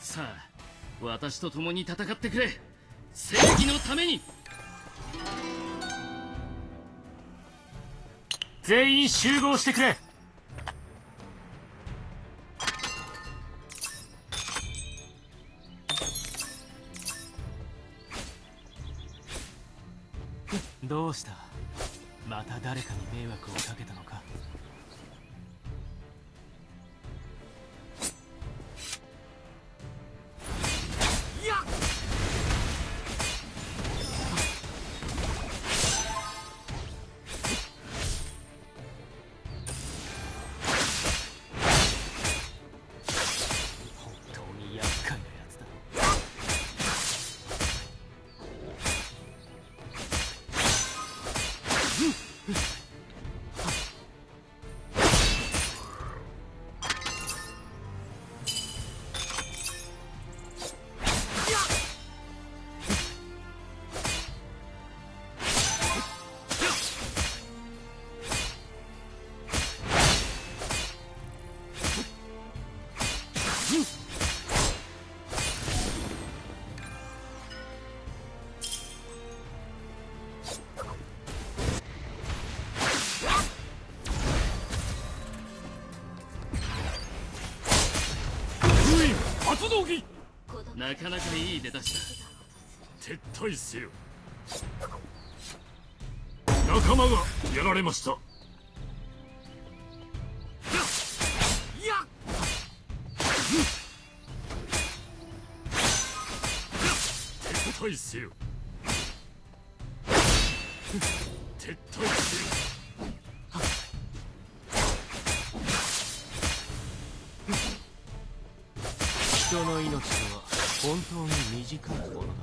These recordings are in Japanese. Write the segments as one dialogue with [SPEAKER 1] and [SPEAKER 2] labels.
[SPEAKER 1] さあ私と共に戦ってくれ。正義のために。
[SPEAKER 2] 全員集合してくれ。どうした？また誰かに迷惑をかけたのか？
[SPEAKER 3] 発動機
[SPEAKER 1] なかなかいい出だし
[SPEAKER 3] 撤退せよ。仲間がやられました。撤退せよ。撤退せよ。
[SPEAKER 2] 人の命とは本当に短いものだ。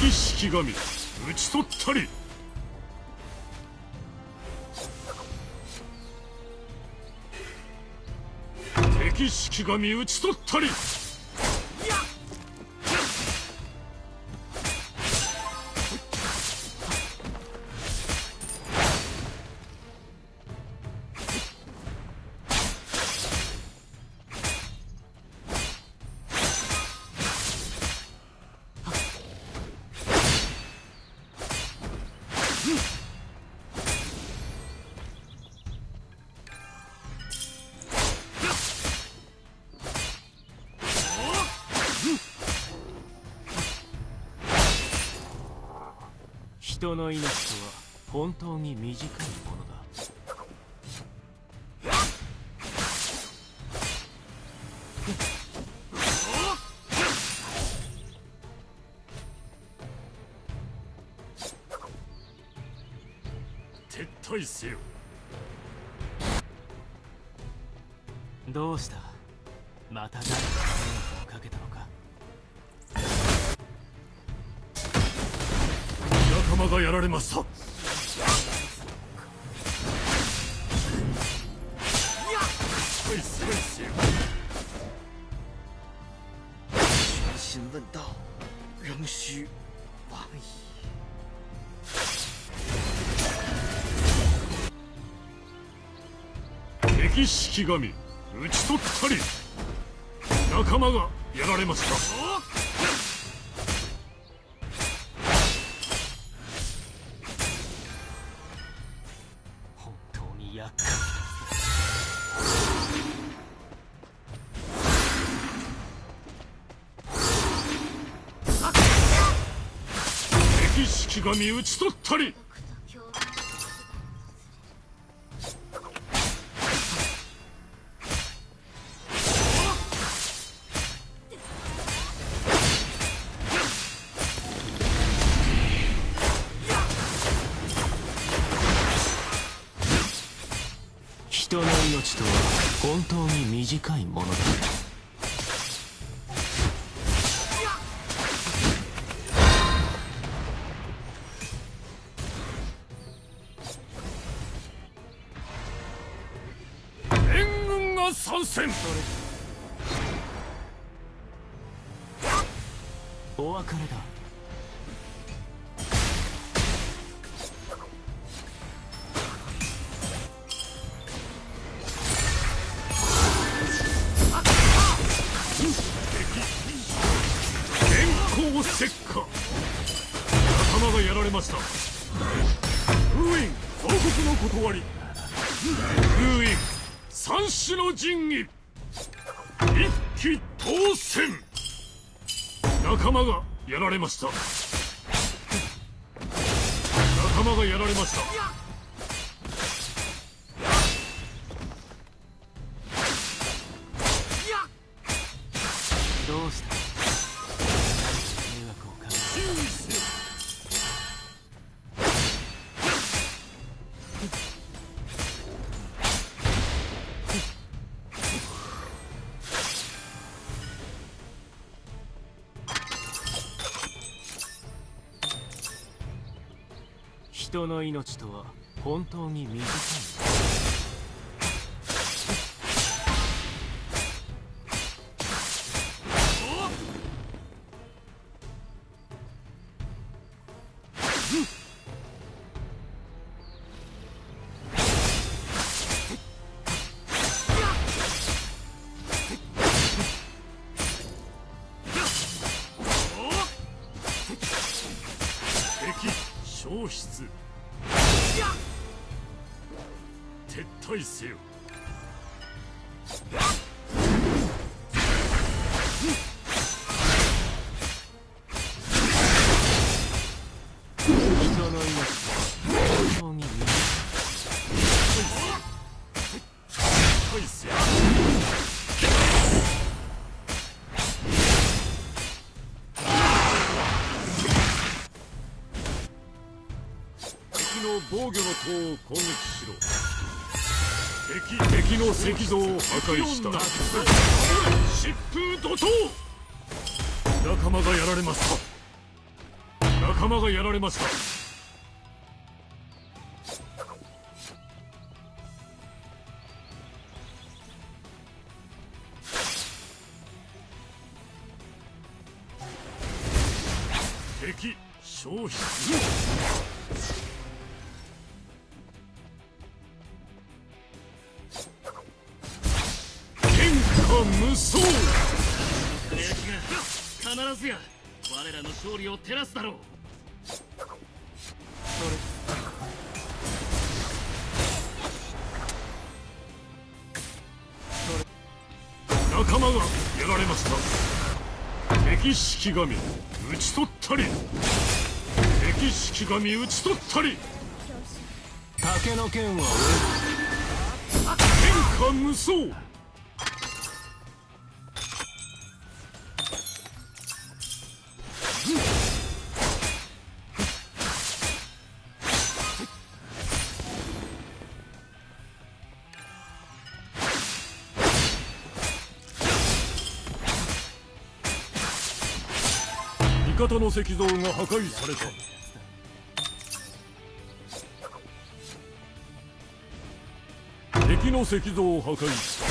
[SPEAKER 3] 敵式神討ち取ったり。式神討ち取ったり。
[SPEAKER 2] 人の命とは本当に短いものだ。
[SPEAKER 3] 撤退せよ。
[SPEAKER 2] どうした？また誰か
[SPEAKER 3] がやられました。撤退せよ
[SPEAKER 4] 玄心问道，仍需往矣。
[SPEAKER 3] 敵式神討ち取ったり。仲間がやられました。敵式神討ち取ったり。参戦。
[SPEAKER 2] お別れだ。
[SPEAKER 3] 電光石火仲間がやられました。封印。報告の断り。封印。三種の神器。一騎当選仲間がやられました。仲間がやられました。
[SPEAKER 2] どうした？人の命とは本当に短い。
[SPEAKER 3] 退せよ。防御の塔を攻撃し敵の石像を破壊した。疾風怒涛仲間がやられました。仲間がやられました。無双
[SPEAKER 1] が必ずや我らの勝利を照らすだろう
[SPEAKER 3] 仲間がやられました敵式神討ち取ったり敵式神討ち取ったり
[SPEAKER 2] 竹の剣は
[SPEAKER 3] 天下無双方の石像が破壊された。敵の石像を破壊した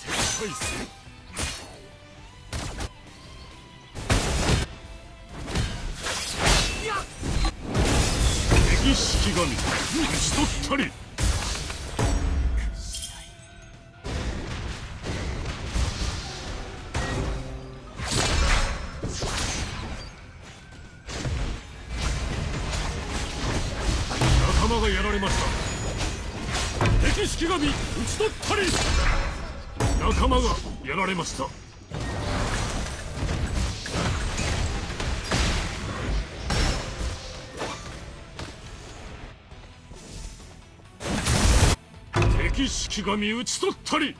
[SPEAKER 3] 撤退せよ敵式神。討ち取ったり。敵式神討ち取ったり。仲間がやられました。敵式神討ち取ったり。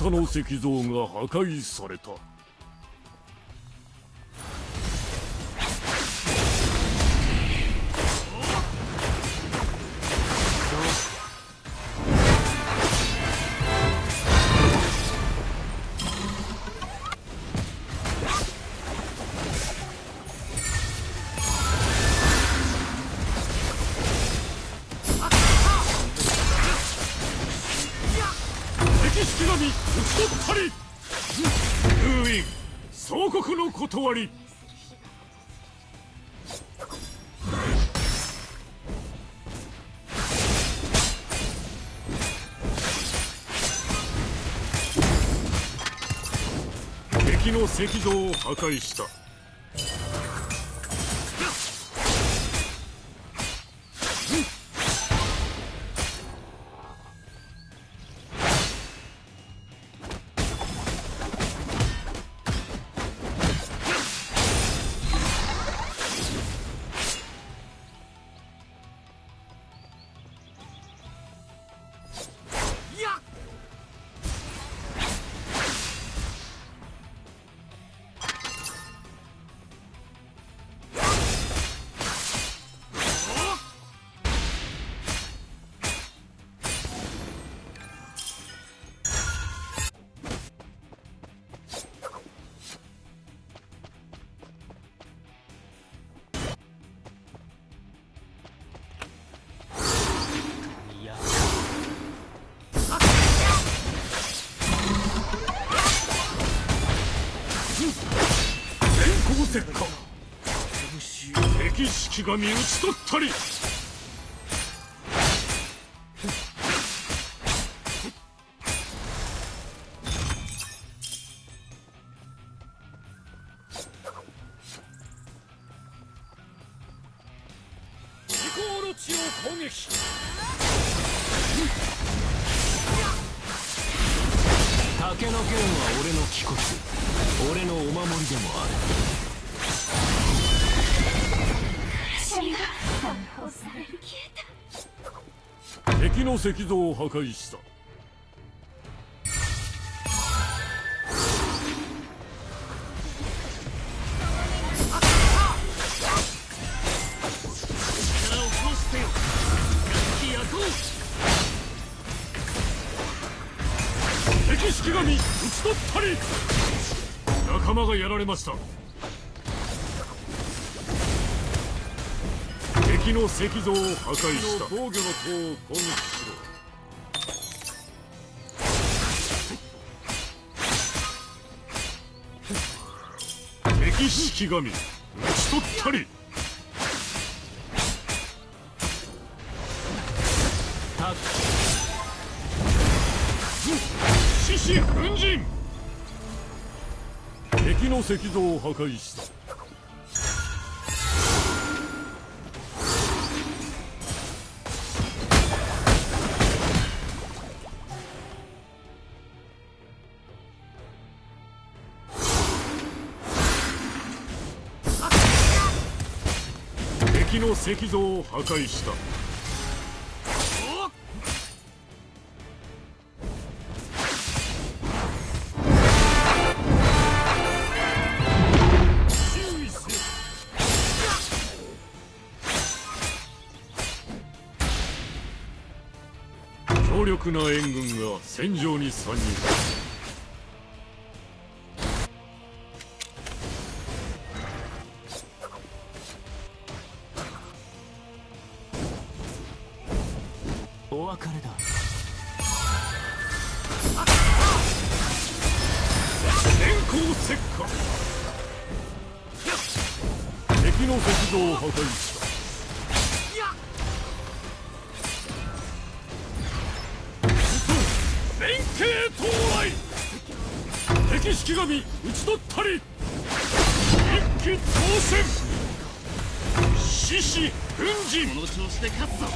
[SPEAKER 3] 型の石像が破壊された。総国の断り。敵の石像を破壊した。敵式神討ち取ったり。
[SPEAKER 4] イコール地を攻撃
[SPEAKER 2] 竹の剣は俺の気骨俺のお守りでもある。
[SPEAKER 3] 敵の石像を破壊した。敵式神討ち取ったり。仲間がやられました。敵の石像を破壊した。防御の塔を攻撃しろ敵式神討ち取ったり。獅子奮陣。敵の石像を破壊した。敵の石像を破壊した。強力な援軍が戦場に参入。連携到来。敵式神討ち取ったり。一騎当選獅子軍人
[SPEAKER 1] この調子で勝つぞ